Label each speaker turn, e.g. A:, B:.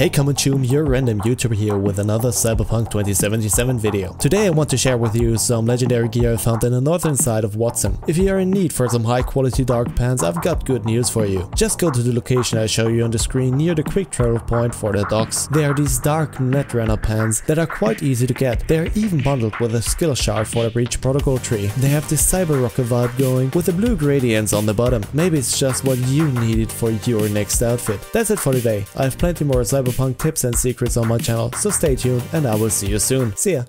A: Hey Comanchum, your random YouTuber here with another Cyberpunk 2077 video. Today I want to share with you some legendary gear I found in the northern side of Watson. If you are in need for some high quality dark pants, I've got good news for you. Just go to the location I show you on the screen near the quick travel point for the docks. They are these dark Netrunner pants that are quite easy to get. They are even bundled with a skill shard for the Breach Protocol tree. They have this cyber rocker vibe going with the blue gradients on the bottom. Maybe it's just what you needed for your next outfit. That's it for today. I have plenty more cyberpunk tips and secrets on my channel, so stay tuned and I will see you soon. See ya!